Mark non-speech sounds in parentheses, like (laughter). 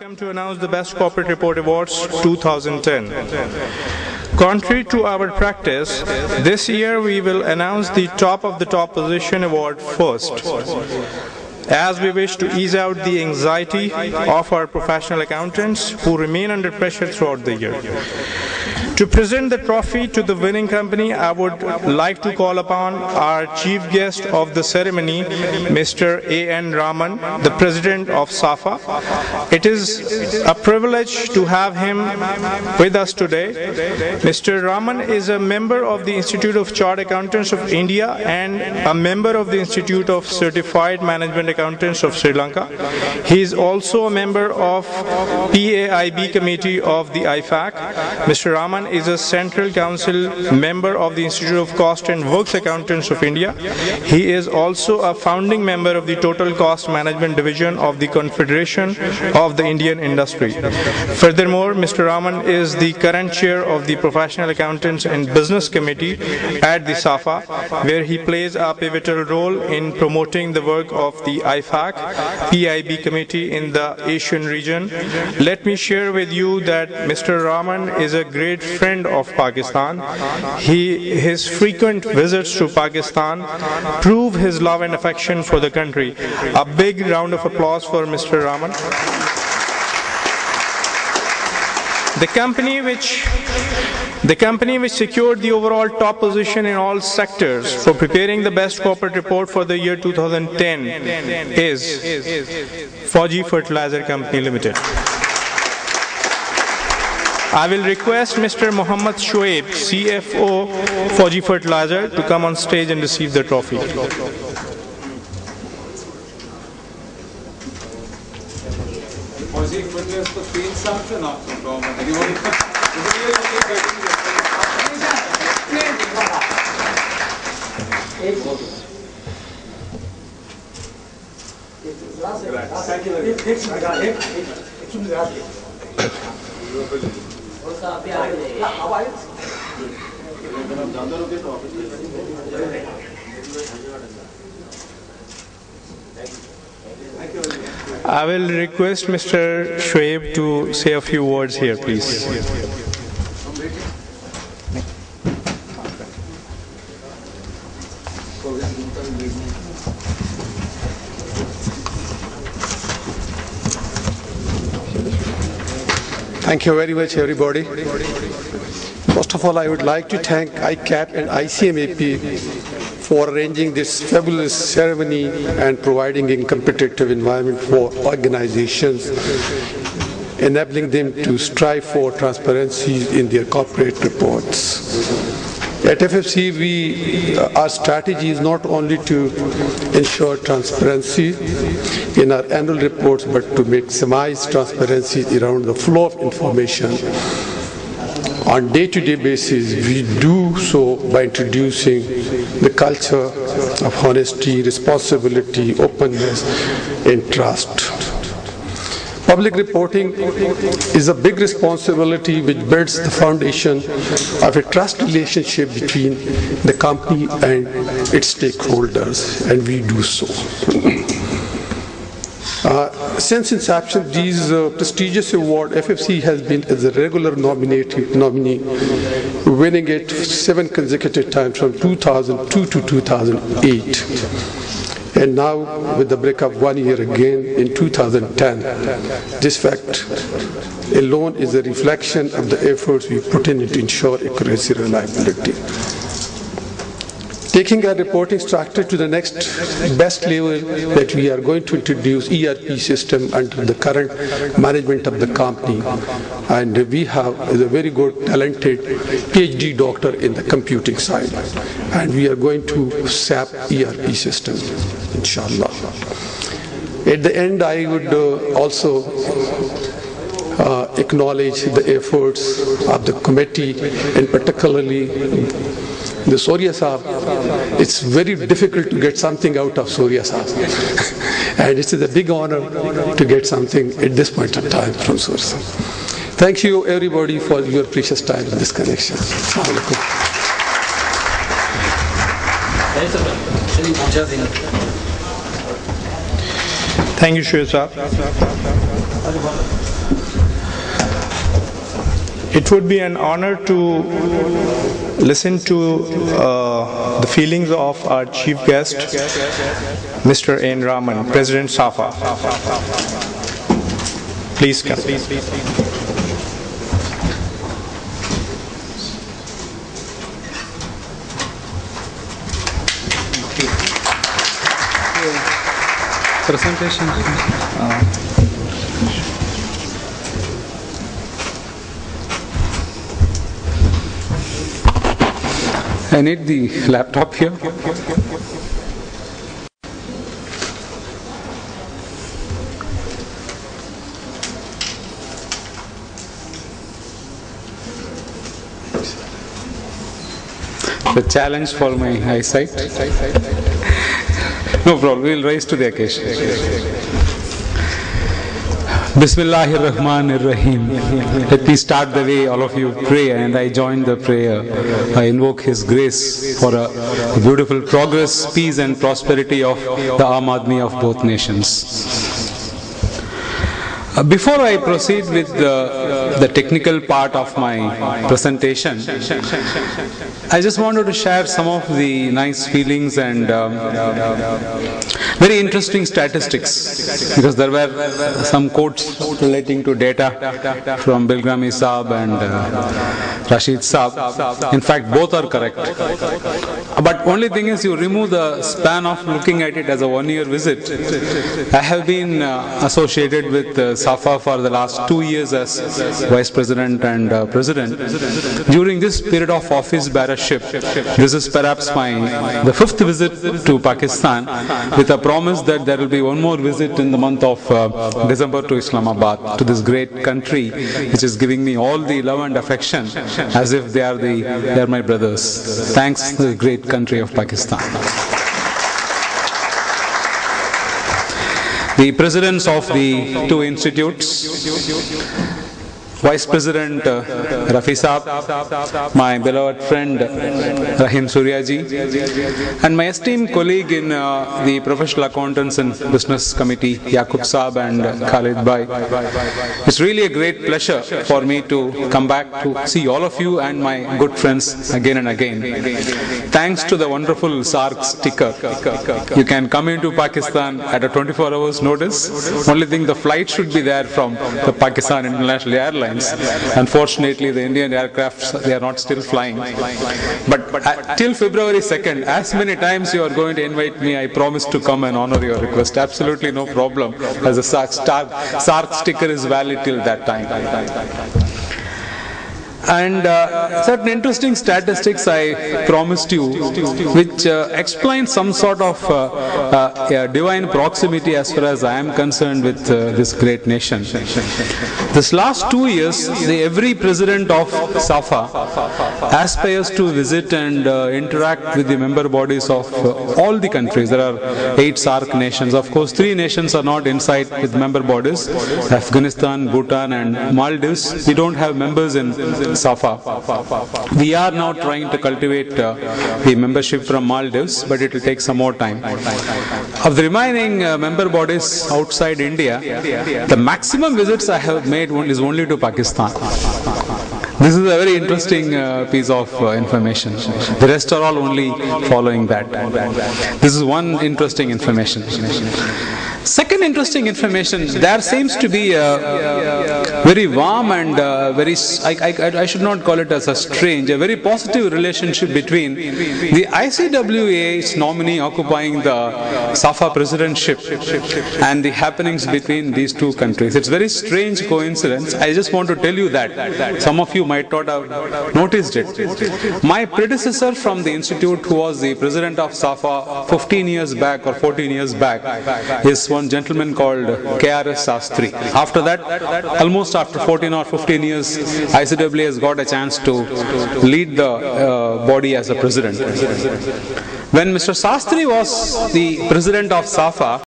come to announce the Best Corporate Report Awards 2010. Contrary to our practice, this year we will announce the top of the top position award first. As we wish to ease out the anxiety of our professional accountants who remain under pressure throughout the year. To present the trophy to the winning company, I would like to call upon our chief guest of the ceremony, Mr. A. N. Raman, the president of SAFA. It is a privilege to have him with us today. Mr. Raman is a member of the Institute of Chartered Accountants of India and a member of the Institute of Certified Management Accountants of Sri Lanka. He is also a member of PAIB committee of the IFAC. Mr. Raman is a Central Council member of the Institute of Cost and Works Accountants of India. He is also a founding member of the Total Cost Management Division of the Confederation of the Indian Industry. Furthermore, Mr. Raman is the current chair of the Professional Accountants and Business Committee at the SAFA, where he plays a pivotal role in promoting the work of the IFAC, PIB committee in the Asian region. Let me share with you that Mr. Raman is a great friend of Pakistan. He, his frequent visits to Pakistan prove his love and affection for the country. A big round of applause for Mr. Raman. The company which the company which secured the overall top position in all sectors for preparing the best corporate report for the year 2010 is Fauji Fertilizer Company Limited. I will request Mr. Mohammad Shoaib, CFO Fauji Fertilizer, to come on stage and receive the trophy. I will request Mr. Shoaib to say a few words here, please. Thank you very much, everybody. First of all, I would like to thank ICAP and ICMAP for arranging this fabulous ceremony and providing a competitive environment for organizations, enabling them to strive for transparency in their corporate reports. At FFC, we, our strategy is not only to ensure transparency in our annual reports, but to maximize transparency around the flow of information. On day-to-day basis, we do so by introducing the culture of honesty, responsibility, openness, and trust. Public reporting is a big responsibility which builds the foundation of a trust relationship between the company and its stakeholders, and we do so. Uh, since inception, these uh, prestigious award, FFC has been as a regular nominee, winning it seven consecutive times from 2002 to 2008 and now with the breakup one year again in 2010. This fact alone is a reflection of the efforts we put in to ensure accuracy and reliability. Taking our reporting structure to the next best level that we are going to introduce ERP system under the current management of the company. And we have a very good talented PhD doctor in the computing side. And we are going to SAP ERP system, inshallah. At the end, I would uh, also uh, acknowledge the efforts of the committee and particularly the Surya it's very difficult to get something out of Surya (laughs) and it is a big honor to get something at this point of time from Surya. Thank you everybody for your precious time in this connection. Thank you, Shoaib. It would be an honor to listen to uh, the feelings of our chief guest, Mr. N. Raman, President SAFA. Please come. Presentation. Uh, I need the laptop here. The challenge for my eyesight. No problem, we'll rise to the occasion. Bismillahir Rahmanir Rahim. Let me start the way all of you pray, and I join the prayer. I invoke His grace for a beautiful progress, peace, and prosperity of the Aam Aadmi of both nations. Uh, before I proceed with the, the technical part of my presentation, I just wanted to share some of the nice feelings and um, very interesting statistics because there were some quotes relating to data from Bilgrami Saab and uh, Rashid Saab. In fact, both are correct. But only thing is you remove the span of looking at it as a one-year visit. I have been uh, associated with uh, SAFA for the last two years as Vice President and uh, President. During this period of office bearership, this is perhaps my the fifth visit to Pakistan with a promise that there will be one more visit in the month of uh, December to Islamabad, to this great country which is giving me all the love and affection (laughs) as if they are, the, they are my brothers. Thanks to the great country of Pakistan. The presidents of the two institutes Vice President uh, Rafi Saab, my beloved friend Rahim Suryaji, and my esteemed colleague in uh, the Professional Accountants and Business Committee, Yakub Saab and Khalid Bhai. It's really a great pleasure for me to come back to see all of you and my good friends again and again. Thanks to the wonderful SAARC sticker, you can come into Pakistan at a 24 hours notice. Only thing the flight should be there from the Pakistan International Airlines Unfortunately, the Indian aircrafts, they are not still flying. But, but uh, till February 2nd, as many times you are going to invite me, I promise to come and honor your request. Absolutely no problem. As a SAARC sticker is valid till that time and uh, certain interesting statistics I promised you, which uh, explain some sort of uh, uh divine proximity as far as I am concerned with uh, this great nation. This last two years, the, every president of SAFA aspires to visit and uh, interact with the member bodies of all the countries. There are eight SAARC nations. Of course, three nations are not inside with member bodies Afghanistan, Bhutan, and Maldives. We don't have members in SAFA. We are now trying to cultivate uh, the membership from Maldives, but it will take some more time. Of the remaining uh, member bodies outside India, the maximum visits I have made is only to Pakistan. This is a very interesting uh, piece of uh, information. The rest are all only following that. This is one interesting information. Second interesting information, there seems to be a very warm and uh, very, I, I, I, should not call it as a strange, a very positive relationship between the ICWA's nominee occupying the SAFA presidentship and the happenings between these two countries. It's very strange coincidence. I just want to tell you that. Some of you might not have noticed it. My predecessor from the institute who was the president of SAFA 15 years back or 14 years back is one gentleman called KRS Sastry. After that, almost after 14 or 15 years, ICWA has got a chance to lead the uh, body as a president. When Mr. Sastry was the president of SAFA,